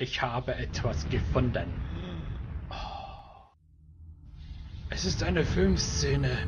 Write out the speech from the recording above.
Ich habe etwas gefunden. Oh. Es ist eine Filmszene.